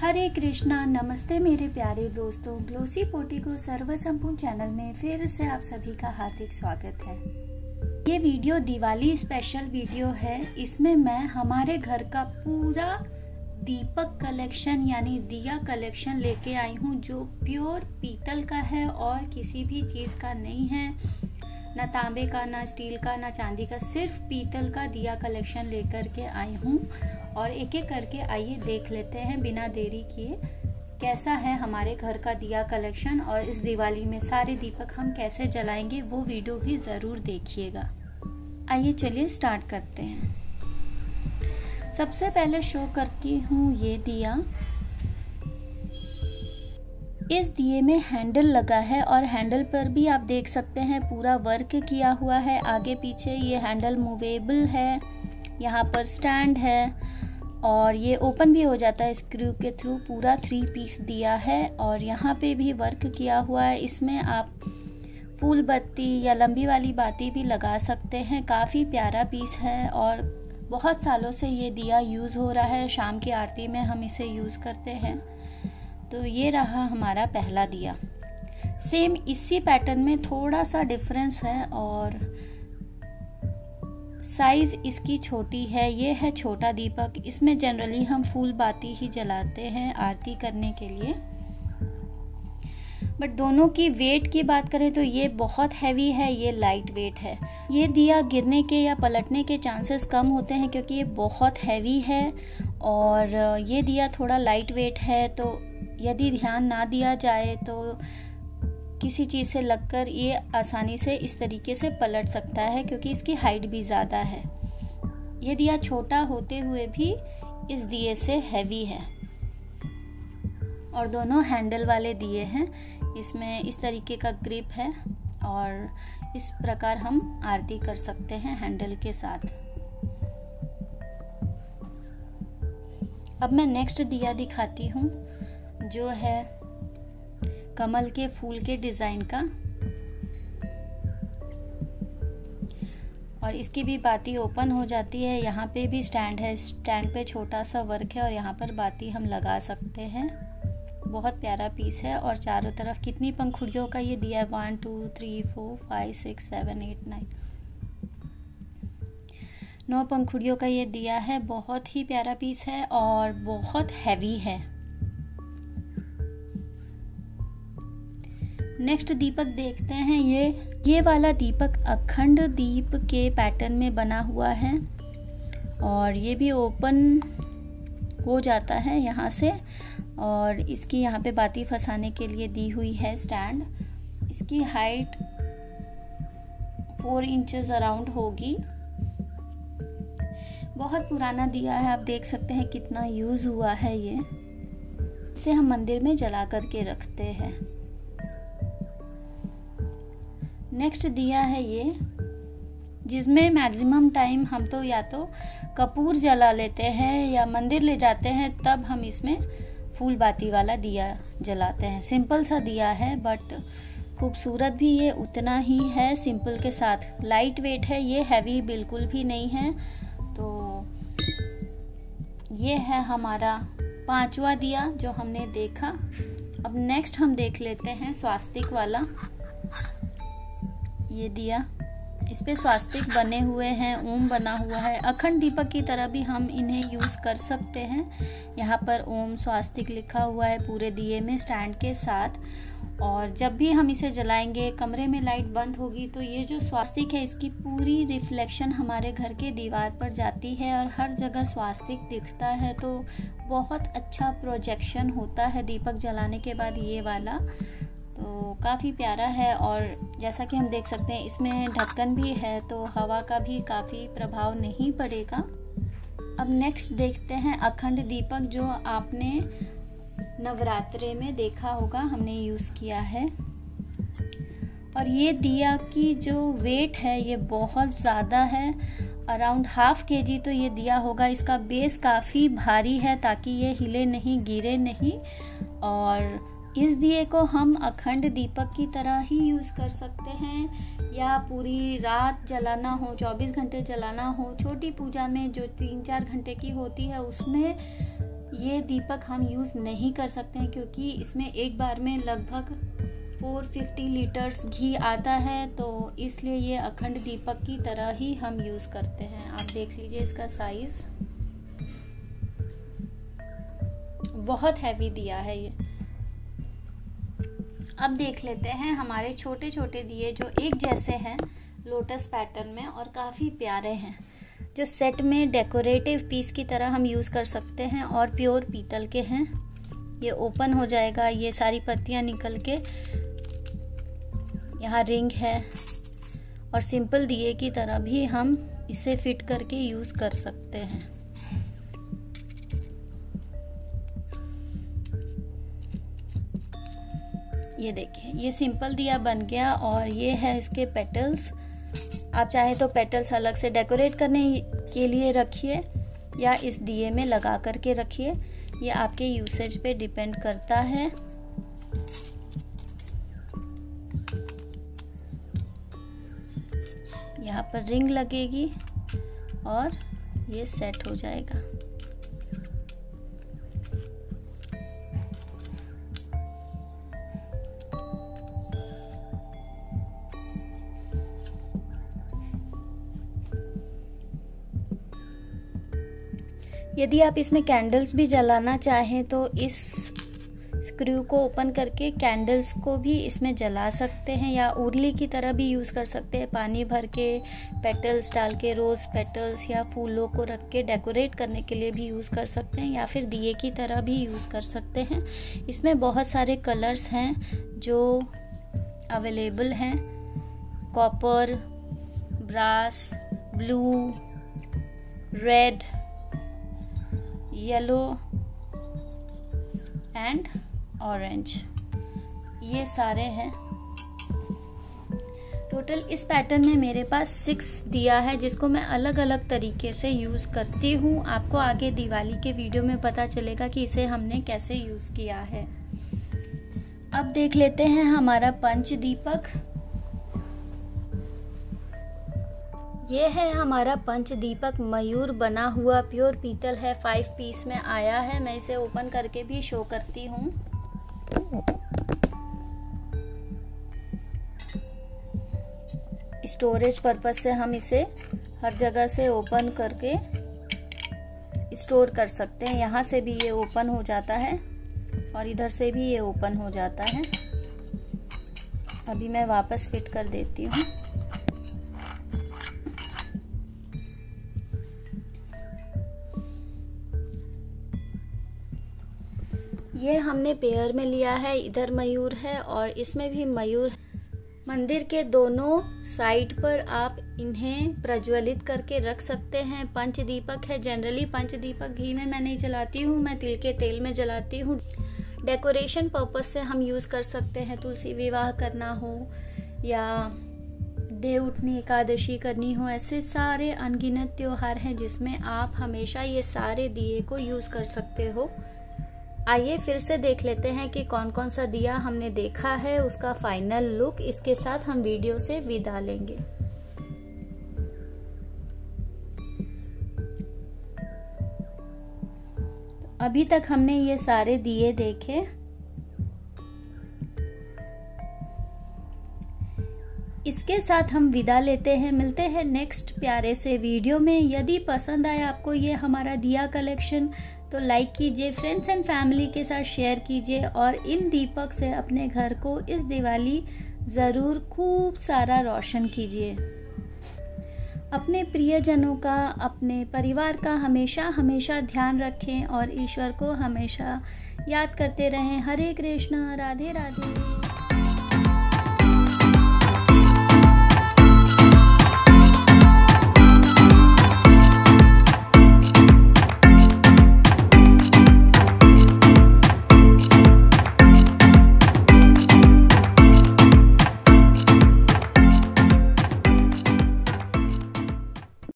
हरे कृष्णा, नमस्ते मेरे प्यारे दोस्तों। ग्लोसी पोटिको सर्व संपूर्ण चैनल में फिर से आप सभी का हार्दिक स्वागत है। ये वीडियो दिवाली स्पेशल वीडियो है। इसमें मैं, हमारे घर का पूरा दीपक कलेक्शन यानी दिया कलेक्शन लेके आई हूँ, जो प्योर पीतल का है और किसी भी चीज़ का नहीं है। ना तांबे का, ना स्टील का, ना चांदी का, सिर्फ़ पीतल का दिया कलेक्शन लेकर के आई हूँ। और एक एक करके आइए देख लेते हैं बिना देरी किए, कैसा है हमारे घर का दिया कलेक्शन और इस दिवाली में सारे दीपक हम कैसे जलाएँगे वो वीडियो भी ज़रूर देखिएगा। आइए चलिए स्टार्ट करते हैं। सबसे पहले शो करती हूँ ये दिया। इस दिए में हैंडल लगा है और हैंडल पर भी आप देख सकते हैं पूरा वर्क किया हुआ है। आगे पीछे ये हैंडल मूवेबल है, यहाँ पर स्टैंड है और ये ओपन भी हो जाता है स्क्रू के थ्रू पूरा थ्री पीस दिया है और यहाँ पे भी वर्क किया हुआ है। इसमें आप फूल बत्ती या लंबी वाली बाती भी लगा सकते हैं। काफ़ी प्यारा पीस है और बहुत सालों से ये दिया यूज़ हो रहा है। शाम की आरती में हम इसे यूज़ करते हैं। तो ये रहा हमारा पहला दिया। सेम इसी पैटर्न में थोड़ा सा डिफरेंस है और साइज़ इसकी छोटी है, ये है छोटा दीपक। इसमें जनरली हम फूल बाती ही जलाते हैं आरती करने के लिए। बट दोनों की वेट की बात करें तो ये बहुत हैवी है, ये लाइट वेट है। ये दिया गिरने के या पलटने के चांसेस कम होते हैं क्योंकि ये बहुत हैवी है और ये दिया थोड़ा लाइट वेट है तो यदि ध्यान ना दिया जाए तो किसी चीज़ से लगकर ये आसानी से इस तरीके से पलट सकता है क्योंकि इसकी हाइट भी ज़्यादा है। ये दिया छोटा होते हुए भी इस दिए से हैवी है। और दोनों हैंडल वाले दिए हैं। इसमें इस तरीके का ग्रिप है और इस प्रकार हम आरती कर सकते हैं हैंडल के साथ। अब मैं नेक्स्ट दिया दिखाती हूँ, जो है कमल के फूल के डिज़ाइन का। और इसकी भी बाती ओपन हो जाती है। यहाँ पे भी स्टैंड है। स्टैंड पे छोटा सा वर्क है और यहाँ पर बाती हम लगा सकते हैं। बहुत प्यारा पीस है और चारों तरफ़ कितनी पंखुड़ियों का ये दिया है। One two three four five six seven eight nine नौ पंखुड़ियों का ये दिया है। बहुत ही प्यारा पीस है और बहुत हैवी है। नेक्स्ट दीपक देखते हैं ये। ये वाला दीपक अखंड दीप के पैटर्न में बना हुआ है। और ये भी ओपन हो जाता है यहाँ से। और इसकी यहाँ पे बाती फंसाने के लिए दी हुई है स्टैंड इसकी हाइट फोर इंचेस अराउंड होगी। बहुत पुराना दिया है, आप देख सकते हैं कितना यूज़ हुआ है ये। इसे हम मंदिर में जला करके रखते हैं। नेक्स्ट दिया है ये, जिसमें मैक्सिमम टाइम हम तो या तो कपूर जला लेते हैं या मंदिर ले जाते हैं, तब हम इसमें फूल बाती वाला दिया जलाते हैं। सिंपल सा दिया है बट खूबसूरत भी ये उतना ही है सिंपल के साथ। लाइट वेट है, ये हैवी बिल्कुल भी नहीं है। तो ये है हमारा पांचवा दिया जो हमने देखा। अब नेक्स्ट हम देख लेते हैं स्वास्तिक वाला। ये दिया। इस पे स्वास्तिक बने हुए हैं, ओम बना हुआ है। अखंड दीपक की तरह भी हम इन्हें यूज़ कर सकते हैं। यहाँ पर ओम स्वास्तिक लिखा हुआ है पूरे दिए में स्टैंड के साथ। और जब भी हम इसे जलाएँगे, कमरे में लाइट बंद होगी तो ये जो स्वास्तिक है, इसकी पूरी रिफ्लेक्शन हमारे घर के दीवार पर जाती है और हर जगह स्वास्तिक दिखता है। तो बहुत अच्छा प्रोजेक्शन होता है दीपक जलाने के बाद ये वाला। तो काफ़ी प्यारा है और जैसा कि हम देख सकते हैं, इसमें ढक्कन भी है तो हवा का भी काफ़ी प्रभाव नहीं पड़ेगा। अब नेक्स्ट देखते हैं अखंड दीपक जो आपने नवरात्रे में देखा होगा, हमने यूज़ किया है। और ये दिया की जो वेट है, ये बहुत ज़्यादा है अराउंड हाफ़ के जी तो ये दिया होगा, इसका बेस काफ़ी भारी है, ताकि ये हिले नहीं, गिरे नहीं। और इस दिए को हम अखंड दीपक की तरह ही यूज़ कर सकते हैं। या पूरी रात जलाना हो 24 घंटे जलाना हो, छोटी पूजा में जो तीन चार घंटे की होती है, उसमें ये दीपक हम यूज़ नहीं कर सकते हैं, क्योंकि इसमें एक बार में लगभग 450 लीटर्स घी आता है तो इसलिए ये अखंड दीपक की तरह ही हम यूज़ करते हैं। आप देख लीजिए इसका साइज़ बहुत हैवी दिया है ये। अब देख लेते हैं हमारे छोटे छोटे दिए जो एक जैसे हैं लोटस पैटर्न में और काफ़ी प्यारे हैं, जो सेट में डेकोरेटिव पीस की तरह हम यूज़ कर सकते हैं और प्योर पीतल के हैं। ये ओपन हो जाएगा, ये सारी पत्तियाँ निकल के यहाँ रिंग है और सिंपल दिए की तरह भी हम इसे फिट करके यूज़ कर सकते हैं। ये देखिए, ये सिंपल दिया बन गया और ये है इसके पेटल्स आप चाहे तो पेटल्स अलग से डेकोरेट करने के लिए रखिए या इस दिए में लगा करके रखिए। ये आपके यूसेज पे डिपेंड करता है। यहाँ पर रिंग लगेगी और ये सेट हो जाएगा। यदि आप इसमें कैंडल्स भी जलाना चाहें तो इस स्क्रू को ओपन करके कैंडल्स को भी इसमें जला सकते हैं, या उर्ली की तरह भी यूज़ कर सकते हैं। पानी भर के पेटल्स डाल के रोज़ पेटल्स या फूलों को रख के डेकोरेट करने के लिए भी यूज़ कर सकते हैं, या फिर दिए की तरह भी यूज़ कर सकते हैं। इसमें बहुत सारे कलर्स हैं जो अवेलेबल हैं। Copper brass blue red yellow and orange. ये सारे हैं। टोटल इस पैटर्न में मेरे पास सिक्स दिया है, जिसको मैं अलग अलग तरीके से यूज़ करती हूँ। आपको आगे दिवाली के वीडियो में पता चलेगा कि इसे हमने कैसे यूज़ किया है। अब देख लेते हैं हमारा पंच दीपक ये है हमारा पंच दीपक मयूर बना हुआ प्योर पीतल है फाइव पीस में आया है। मैं इसे ओपन करके भी शो करती हूँ। स्टोरेज पर्पज से हम इसे हर जगह से ओपन करके स्टोर कर सकते हैं। यहाँ से भी ये ओपन हो जाता है और इधर से भी ये ओपन हो जाता है। अभी मैं वापस फिट कर देती हूँ। ये हमने पेयर में लिया है, इधर मयूर है और इसमें भी मयूर मंदिर के दोनों साइड पर आप इन्हें प्रज्वलित करके रख सकते हैं। पंच दीपक है जनरली पंच दीपक घी में मैं नहीं जलाती हूँ, मैं तिल के तेल में जलाती हूँ। डेकोरेशन पर्पज से हम यूज़ कर सकते हैं, तुलसी विवाह करना हो या देव उठनी, एकादशी करनी हो, ऐसे सारे अनगिनत त्योहार हैं जिसमें आप हमेशा ये सारे दिए को यूज़ कर सकते हो। आइए फिर से देख लेते हैं कि कौन कौन सा दिया हमने देखा है, उसका फाइनल लुक इसके साथ हम वीडियो से विदा लेंगे। अभी तक हमने ये सारे दिए देखे। इसके साथ हम विदा लेते हैं। मिलते हैं नेक्स्ट प्यारे से वीडियो में। यदि पसंद आए आपको ये हमारा दिया कलेक्शन तो लाइक कीजिए फ्रेंड्स एंड फैमिली के साथ शेयर कीजिए और इन दीपक से अपने घर को इस दिवाली ज़रूर खूब सारा रोशन कीजिए। अपने प्रियजनों का, अपने परिवार का हमेशा हमेशा ध्यान रखें और ईश्वर को हमेशा याद करते रहें। हरे कृष्णा, राधे राधे।